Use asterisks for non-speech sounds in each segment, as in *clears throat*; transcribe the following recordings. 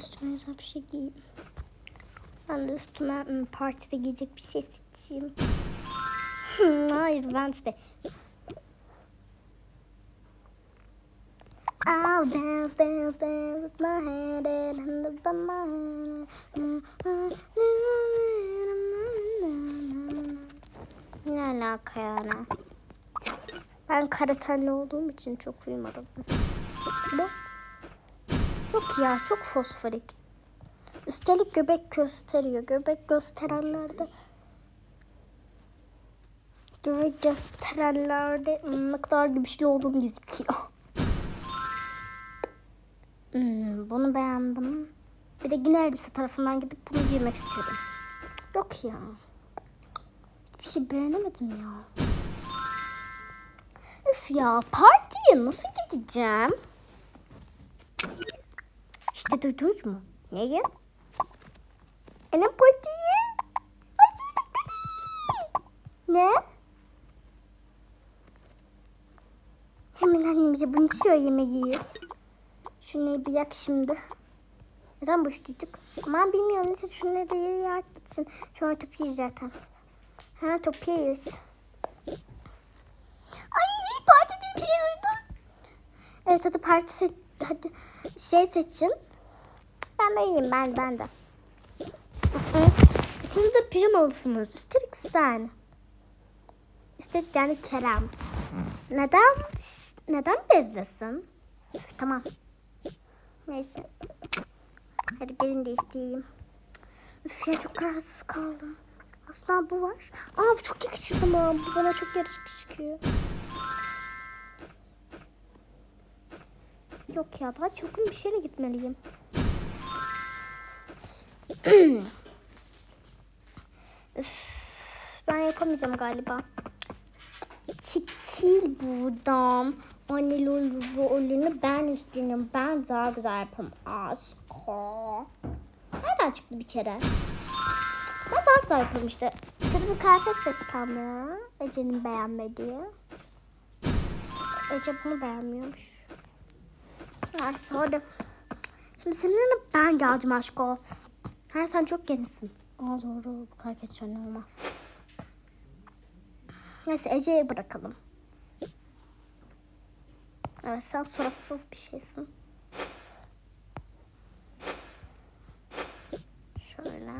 üstüme güzel bir şey giyeyim. Ben de üstüme hmm, partide giyecek bir şey seçeyim. *laughs* Hayır Wednesday. I'll dance, dance, dance with my head in the my Ne alaka yani? Ben kara tenli olduğum için çok uyumadım. Bu? Yok ya çok fosforik. Üstelik göbek gösteriyor. Göbek gösterenlerde göbek gösterenlerde ne kadar güçlü olduğum gözüküyor. Hmm, bunu beğendim. Bir de yine elbise tarafından gidip bunu giymek istiyorum. Yok ya. Hiçbir şey beğenemedim ya. Üf ya partiye nasıl gideceğim? İşte duydunuz mu? Neyi? Anne partiye. Başladık dedi. Ne? Hemen annemize bunu söylemeliyiz. Şunu bir yak şimdi. Neden boş duyduk? Aman bilmiyorum. Neyse şunları da yak gitsin. Sonra toplayız zaten. Ha toplayız. Anne partide bir şey duydum. Evet hadi parti seç. Hadi şey seçin. Ben böyleyim ben ben de. Siz de pijamalısınız. Üstelik sen. Üstelik yani Kerem. Neden neden bezlesin? Üf, tamam. Neyse. Hadi gelin de isteyeyim. Üf ya çok kararsız kaldım. Aslında bu var. Aa bu çok yakışıklı ama. Bu bana çok yakışıklı. Yok ya daha çılgın bir şeyle gitmeliyim. *clears throat* Ben yapamayacağım galiba. Çekil buradan. Anne rolünü ben üstleniyorum. Ben daha güzel yaparım. Asko. Nereden çıktı bir kere? Ben daha güzel yaparım işte. Kötü bir kıyafet seç Pamela. Ece'nin beğenmediği. Ece bunu beğenmiyormuş. Ya sonra. Şimdi seninle ben geldim aşko. Her sen çok gençsin. Aa doğru bu kadar anne olmaz. Neyse Ece'ye bırakalım. Evet sen suratsız bir şeysin. Şöyle.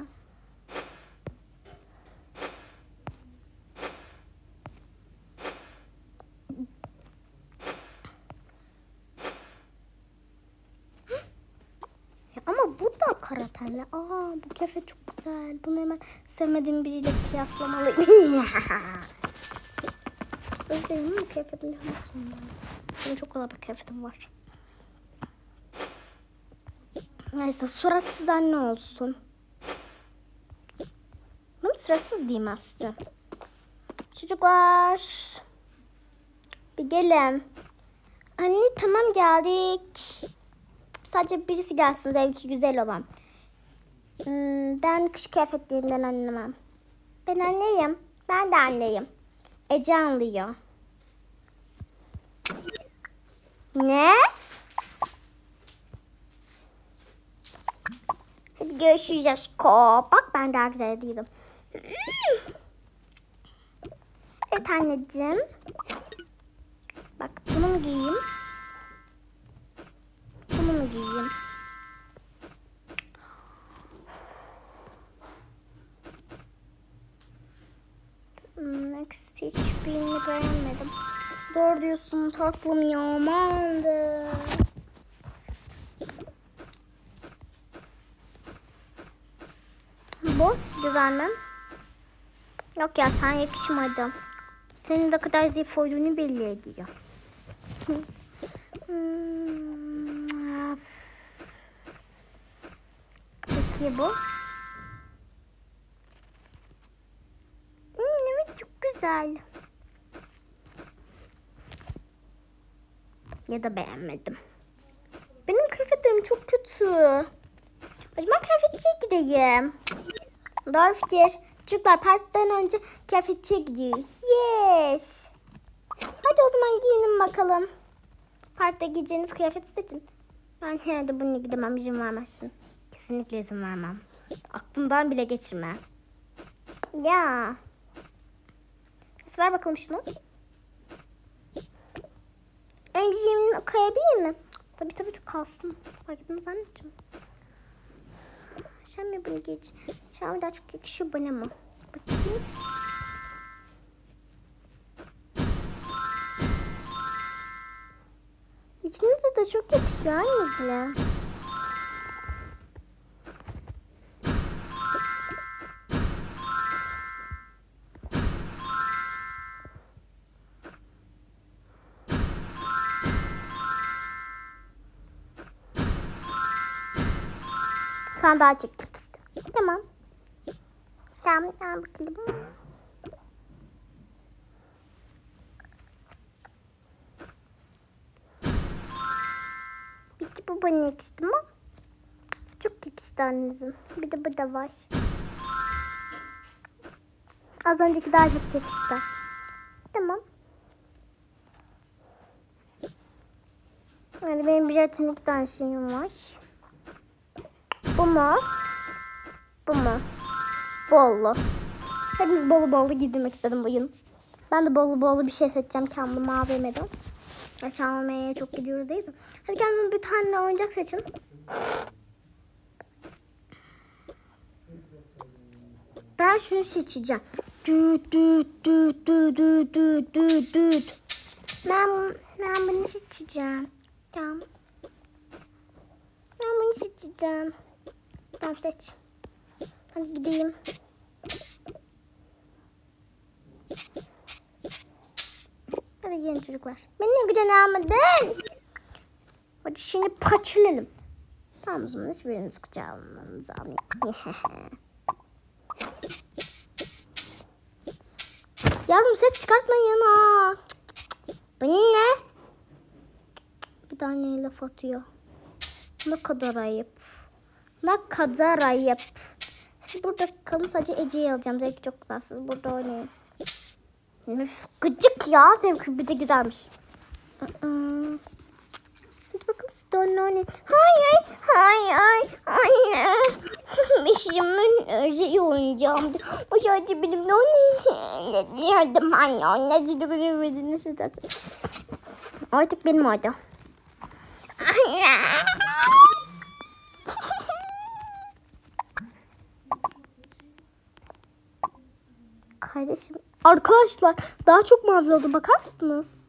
Ya ama bu da kara tenli. Aa bu kefe çok güzel. Bunu hemen sevmediğim biriyle kıyaslamalıyım. *laughs* Özledim mi kıyafetini zorundayım. Benim çok güzel bir kıyafetim var. Neyse suratsız anne olsun. Ben suratsız diyeyim aslında. Çocuklar. Bir gelin. Anne tamam geldik. Sadece birisi gelsin zevki güzel olan. Hmm, ben kış kıyafetlerinden anlamam. Ben anneyim. Ben de anneyim. Ece anlıyor. Ne? Hadi görüşürüz aşko. Bak ben daha güzel değilim. Evet anneciğim. Bak bunu mu giyeyim? Beğenmedim. Doğru diyorsun tatlım ya amandı. Bu güzel mi? Yok ya sen yakışmadı. Senin ne kadar zayıf olduğunu belli ediyor. Peki bu? Hmm, evet çok güzel. Ya da beğenmedim. Benim kıyafetlerim çok kötü. O zaman kıyafetçiye gideyim. Doğru fikir. Çocuklar partiden önce kıyafetçiye gidiyoruz. Yes. Hadi o zaman giyinin bakalım. Parkta giyeceğiniz kıyafeti seçin. Ben herhalde bunu gidemem izin vermezsin. Kesinlikle izin vermem. Aklımdan bile geçirme. Ya. Ver bakalım şunu. Koyabilir mi? Tabii tabii kalsın. Fark etmez anneciğim. Geç? Sen mi daha çok yakışıyor bana mı? Bakayım. İkinize de çok yakışıyor anneciğim. Sen daha çok yakıştı. Tamam. Sen sen bakalım. Bitti bu bana yakıştı mı? Çok yakıştı anneciğim. Bir de bu da var. Az önceki daha çok yakıştı. Tamam. Yani benim bir zaten iki tane şeyim var. Bu mu? Bu mu? Bollu. Hepimiz bolu bolu giydirmek istedim bugün. Ben de bolu bolu bir şey seçeceğim kendime AVM'den. Aşağı AVM'ye çok gidiyoruz değil mi? Hadi kendime bir tane oyuncak seçin. Ben şunu seçeceğim. Düt düt düt düt düt düt düt düt. Ben, ben bunu seçeceğim. Tamam. Ben bunu seçeceğim. Tamam seç. Hadi gideyim. Hadi gelin çocuklar. Beni ne güzel almadın. Hadi şimdi parçalayalım. Tamam o zaman hiçbiriniz kucağa almanızı almayayım. Yavrum ses çıkartmayın ha. Benim ne? Bir tane laf atıyor. Ne kadar ayıp. Ne kadar ayıp. Siz burada kalın sadece Ece'yi alacağım. Zevki çok güzel. Siz burada oynayın. Üf, gıcık ya. Zevki bir de güzelmiş. Hadi bakalım siz de onunla oynayın. Hayır, hayır, anne. *laughs* Mişimin özel oynayacağım. O sadece benimle oynayın. Yardım anne. Anne sizi göremediniz. Artık benim orada. Anne. Kardeşim. Arkadaşlar daha çok mavi oldu bakar mısınız?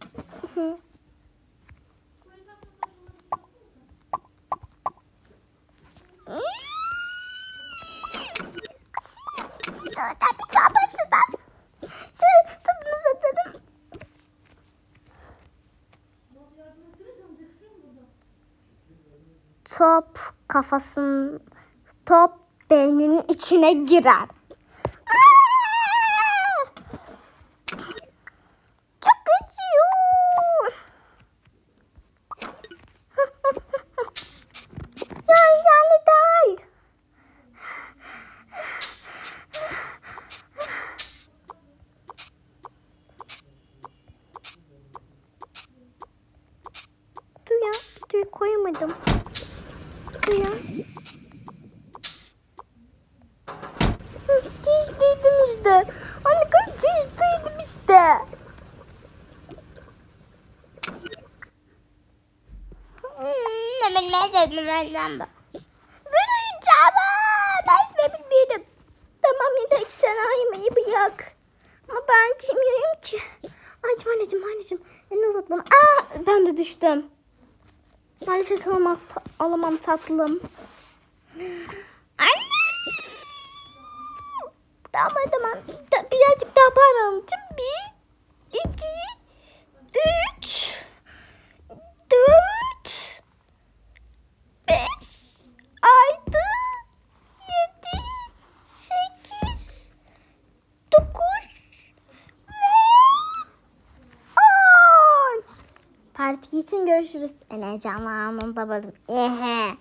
Top kafasının top beyninin içine girer. Anne ben çizdiydim işte. Hmm, ben dedim ben de. Ben uyuyacağım. aa, Ben de bilmiyorum. Tamam yeter ki sen ayımayı bırak. Ama ben kimyayım ki? Anneciğim anneciğim anneciğim. Elini uzat bana. Aa, ben de düştüm. Nefes alamaz, alamam tatlım. Anne! Tamam tamam. Da- birazcık daha parmağım için bir, iki, üç, dört, beş, altı, yedi, sekiz, dokuz ve on. Parti için görüşürüz. En heyecanlı anında varım. Ehe.